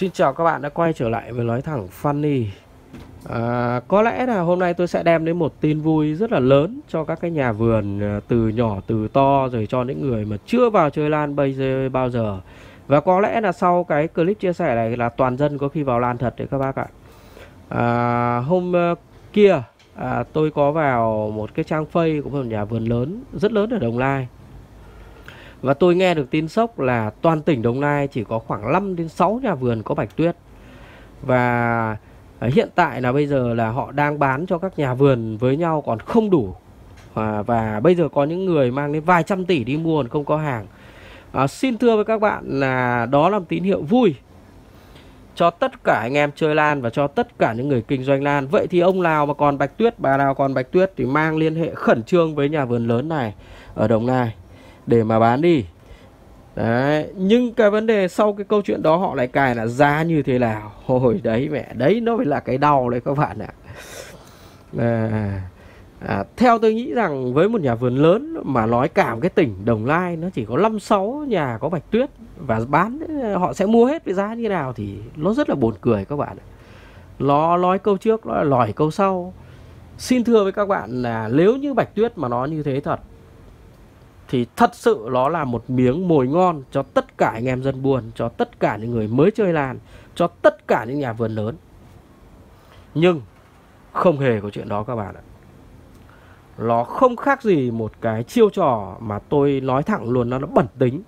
Xin chào các bạn đã quay trở lại với nói thẳng Funny. À, Có lẽ là hôm nay tôi sẽ đem đến một tin vui rất là lớn cho các cái nhà vườn à, từ nhỏ từ to rồi cho những người mà chưa vào chơi lan bây giờ bao giờ. Và có lẽ là sau cái clip chia sẻ này là toàn dân có khi vào lan thật đấy các bác ạ. À, Hôm à, kia à, tôi có vào một cái trang phây của một nhà vườn lớn rất lớn ở Đồng Nai và tôi nghe được tin sốc là toàn tỉnh Đồng Nai chỉ có khoảng 5 đến 6 nhà vườn có bạch tuyết. Và à, hiện tại là bây giờ là họ đang bán cho các nhà vườn với nhau còn không đủ. À, và bây giờ có những người mang đến vài trăm tỷ đi mua còn không có hàng. À, xin thưa với các bạn là đó là một tín hiệu vui cho tất cả anh em chơi lan và cho tất cả những người kinh doanh lan. Vậy thì ông nào mà còn bạch tuyết, bà nào còn bạch tuyết thì mang liên hệ khẩn trương với nhà vườn lớn này ở Đồng Nai để mà bán đi. Đấy, nhưng cái vấn đề sau cái câu chuyện đó họ lại cài là giá như thế nào? Hồi đấy mẹ, đấy nó phải là cái đau đấy các bạn ạ. À, à, Theo tôi nghĩ rằng với một nhà vườn lớn mà nói cả một cái tỉnh Đồng Nai Nó chỉ có 5-6 nhà có bạch tuyết Và bán họ sẽ mua hết với giá như nào thì nó rất là buồn cười các bạn ạ. Nó nói câu trước, nó lòi câu sau. Xin thưa với các bạn là nếu như bạch tuyết mà nó như thế thật thì thật sự nó là một miếng mồi ngon cho tất cả anh em dân buôn, cho tất cả những người mới chơi lan, cho tất cả những nhà vườn lớn. Nhưng không hề có chuyện đó các bạn ạ. Nó không khác gì một cái chiêu trò mà tôi nói thẳng luôn nó nó bẩn tính.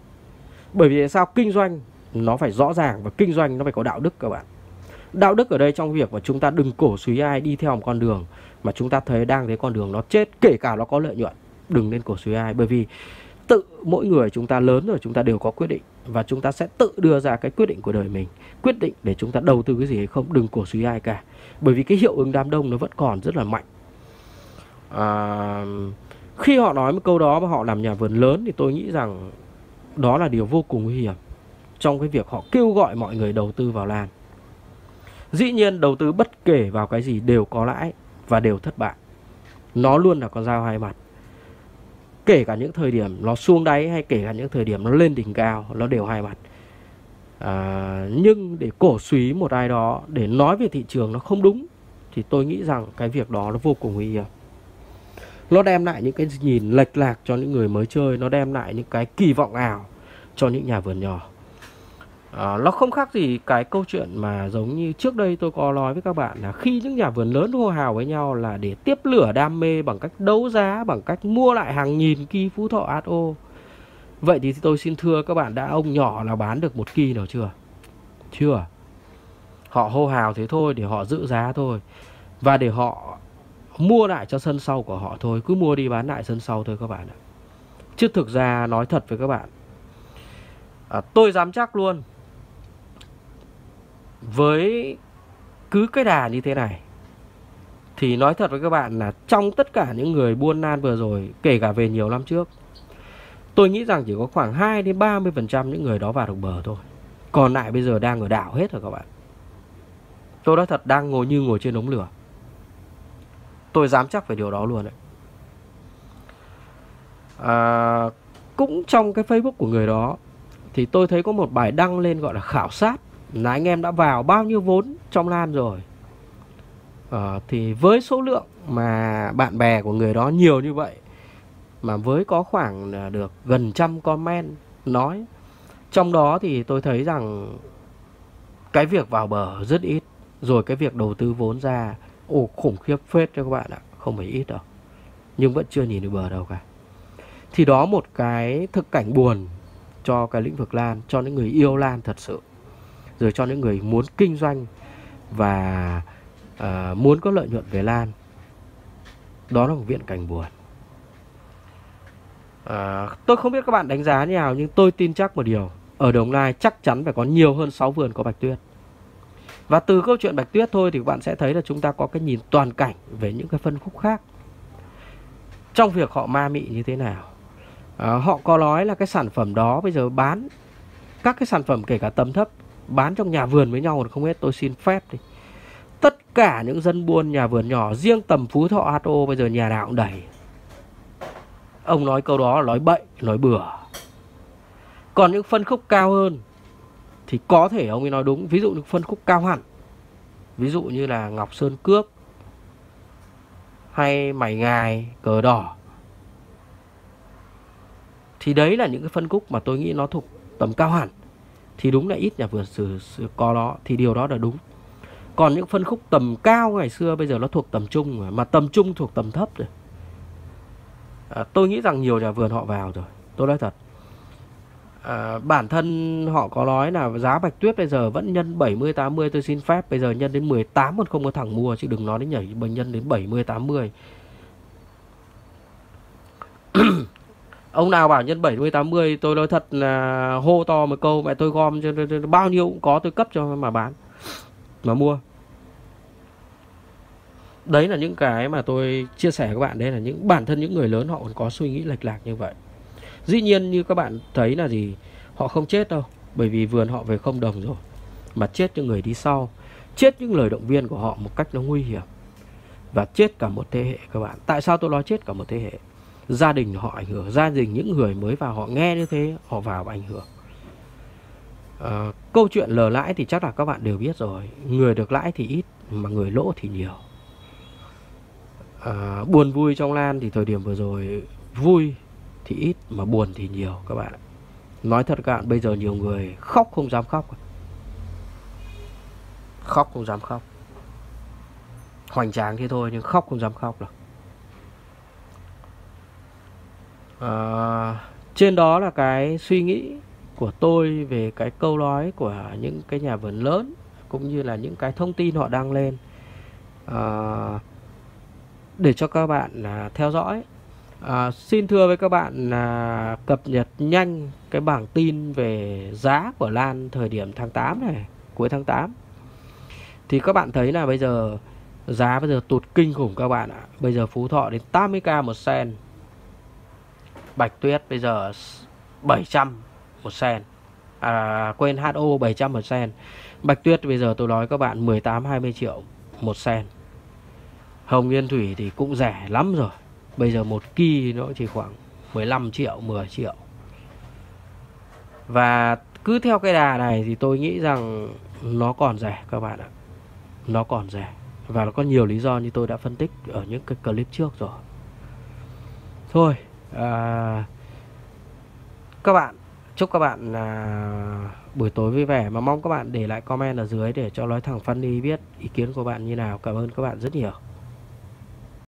Bởi vì sao kinh doanh nó phải rõ ràng và kinh doanh nó phải có đạo đức các bạn. Đạo đức ở đây trong việc mà chúng ta đừng cổ suý ai đi theo một con đường mà chúng ta thấy đang thấy con đường nó chết kể cả nó có lợi nhuận đừng nên cổ suý ai. Bởi vì tự mỗi người chúng ta lớn rồi chúng ta đều có quyết định và chúng ta sẽ tự đưa ra cái quyết định của đời mình. Quyết định để chúng ta đầu tư cái gì hay không đừng cổ suý ai cả. Bởi vì cái hiệu ứng đám đông nó vẫn còn rất là mạnh. À, khi họ nói một câu đó và họ làm nhà vườn lớn thì tôi nghĩ rằng đó là điều vô cùng nguy hiểm trong cái việc họ kêu gọi mọi người đầu tư vào lan. Dĩ nhiên đầu tư bất kể vào cái gì đều có lãi và đều thất bại. Nó luôn là con dao hai mặt kể cả những thời điểm nó xuống đáy hay kể cả những thời điểm nó lên đỉnh cao nó đều hai mặt. À, nhưng để cổ suý một ai đó để nói về thị trường nó không đúng thì tôi nghĩ rằng cái việc đó nó vô cùng nguy hiểm. Nó đem lại những cái nhìn lệch lạc cho những người mới chơi nó đem lại những cái kỳ vọng ảo cho những nhà vườn nhỏ à, nó không khác gì cái câu chuyện mà giống như trước đây tôi có nói với các bạn là khi những nhà vườn lớn hô hào với nhau là để tiếp lửa đam mê bằng cách đấu giá bằng cách mua lại hàng nghìn kỳ phú thọ ato. vậy thì tôi xin thưa các bạn đã ông nhỏ là bán được một kỳ nào chưa? Chưa. Họ hô hào thế thôi để họ giữ giá thôi. Và để họ mua lại cho sân sau của họ thôi. Cứ mua đi bán lại sân sau thôi các bạn ạ. Chứ thực ra nói thật với các bạn à, tôi dám chắc luôn với cứ cái đà như thế này thì nói thật với các bạn là trong tất cả những người buôn nan vừa rồi kể cả về nhiều năm trước tôi nghĩ rằng chỉ có khoảng 2 đến 30% những người đó vào được bờ thôi. Còn lại bây giờ đang ở đảo hết rồi các bạn. Tôi nói thật đang ngồi như ngồi trên đống lửa. Tôi dám chắc về điều đó luôn đấy. À, cũng trong cái Facebook của người đó thì tôi thấy có một bài đăng lên gọi là khảo sát là anh em đã vào bao nhiêu vốn trong Lan rồi. Ờ, thì với số lượng mà bạn bè của người đó nhiều như vậy mà với có khoảng à, được gần trăm comment nói trong đó thì tôi thấy rằng cái việc vào bờ rất ít rồi cái việc đầu tư vốn ra ồ khủng khiếp phết cho các bạn ạ không phải ít đâu nhưng vẫn chưa nhìn được bờ đâu cả. Thì đó một cái thực cảnh buồn cho cái lĩnh vực lan cho những người yêu lan thật sự rồi cho những người muốn kinh doanh và uh, muốn có lợi nhuận về lan. Đó là một viễn cảnh buồn. À, tôi không biết các bạn đánh giá như nào nhưng tôi tin chắc một điều. Ở đồng nai chắc chắn phải có nhiều hơn 6 vườn có bạch tuyết. Và từ câu chuyện bạch tuyết thôi thì các bạn sẽ thấy là chúng ta có cái nhìn toàn cảnh về những cái phân khúc khác. Trong việc họ ma mị như thế nào? À, họ có nói là cái sản phẩm đó bây giờ bán các cái sản phẩm kể cả tầm thấp bán trong nhà vườn với nhau còn không hết, tôi xin phép đi. Tất cả những dân buôn nhà vườn nhỏ, riêng tầm phú thọ ho bây giờ nhà nào cũng đầy. Ông nói câu đó là nói bậy, nói bừa. Còn những phân khúc cao hơn thì có thể ông ấy nói đúng. Ví dụ như phân khúc cao hẳn, ví dụ như là ngọc sơn cước hay mày ngài, cờ đỏ, thì đấy là những cái phân khúc mà tôi nghĩ nó thuộc tầm cao hẳn thì đúng là ít nhà vườn sử, sử có đó thì điều đó là đúng. Còn những phân khúc tầm cao ngày xưa bây giờ nó thuộc tầm trung rồi mà tầm trung thuộc tầm thấp rồi. À, tôi nghĩ rằng nhiều nhà vườn họ vào rồi tôi nói thật. À, bản thân họ có nói là giá bạch tuyết bây giờ vẫn nhân 70 80 tôi xin phép bây giờ nhân đến 18 còn không có thằng mua chứ đừng nói đến nhảy bệnh nhân đến 70 80 ông nào bảo nhân 70 80 tôi nói thật là hô to một câu, mẹ tôi gom cho bao nhiêu cũng có, tôi cấp cho mà bán, mà mua. Đấy là những cái mà tôi chia sẻ với các bạn, đấy là những, bản thân những người lớn họ còn có suy nghĩ lệch lạc như vậy. Dĩ nhiên như các bạn thấy là gì, họ không chết đâu, bởi vì vườn họ về không đồng rồi, mà chết những người đi sau, chết những lời động viên của họ một cách nó nguy hiểm, và chết cả một thế hệ các bạn. Tại sao tôi nói chết cả một thế hệ? Gia đình họ ảnh hưởng gia đình những người mới vào họ nghe như thế họ vào ảnh hưởng. À, câu chuyện lờ lãi thì chắc là các bạn đều biết rồi. Người được lãi thì ít mà người lỗ thì nhiều. À, buồn vui trong lan thì thời điểm vừa rồi vui thì ít mà buồn thì nhiều các bạn nói thật các bạn bây giờ nhiều người khóc không dám khóc khóc không dám khóc. Hoành tráng thế thôi nhưng khóc không dám khóc đâu à, trên đó là cái suy nghĩ của tôi về cái câu nói của những cái nhà vườn lớn cũng như là những cái thông tin họ đăng lên. À, để cho các bạn à, theo dõi. À, xin thưa với các bạn là cập nhật nhanh cái bảng tin về giá của lan thời điểm tháng 8 này cuối tháng 8 thì các bạn thấy là bây giờ giá bây giờ tụt kinh khủng các bạn ạ. Bây giờ phú thọ đến 80k một sen bạch tuyết bây giờ 700 một sen. À quên HO 700 một sen. Bạch tuyết bây giờ tôi nói các bạn 18 20 triệu một sen. Hồng yên thủy thì cũng rẻ lắm rồi. Bây giờ một kỳ nó chỉ khoảng 15 triệu 10 triệu. Và cứ theo cái đà này thì tôi nghĩ rằng nó còn rẻ các bạn ạ. Nó còn rẻ. Và nó có nhiều lý do như tôi đã phân tích ở những cái clip trước rồi. Thôi à, các bạn chúc các bạn à, buổi tối vui vẻ mà mong các bạn để lại comment ở dưới để cho nói thẳng Funny biết ý kiến của bạn như nào. Cảm ơn các bạn rất nhiều.